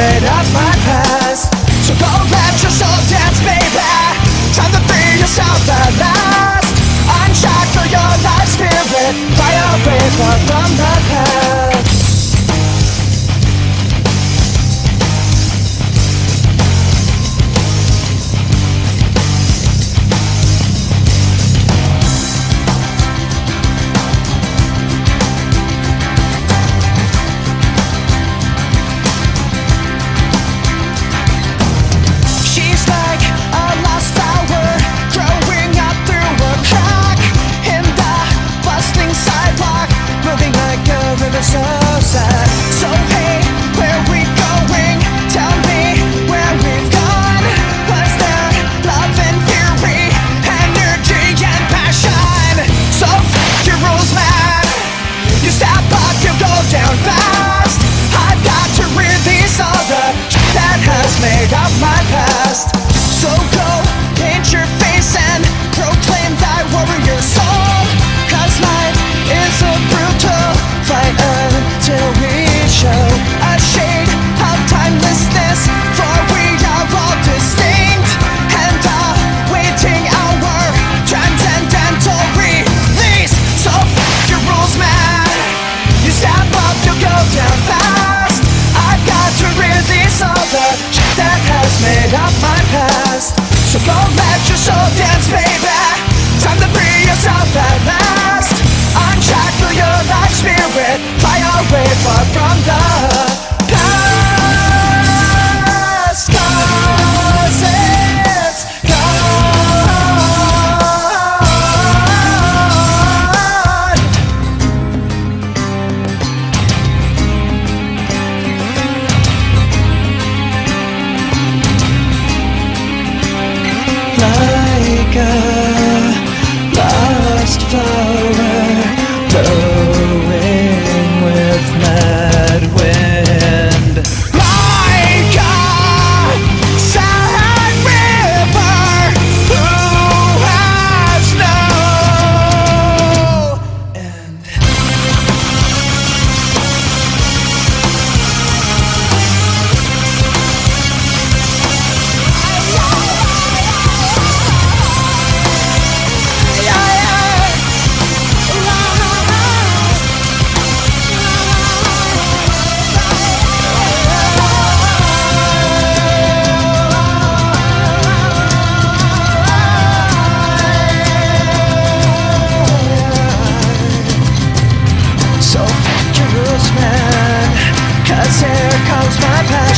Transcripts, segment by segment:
made up my past. So go let your soul dance, baby. Time to free yourself at last. Unshackle your life spirit. Fire away from the down back.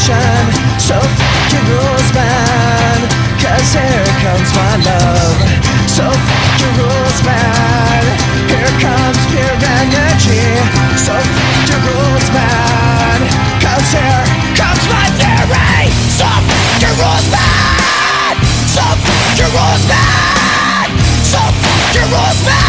ocean. So fuck your rules, man. Cause here comes my love. So fuck your rules, man. Here comes pure energy. So fuck your rules, man. Cause here comes my theory. So fuck your rules, man. So fuck your rules, man. So fuck your rules, man.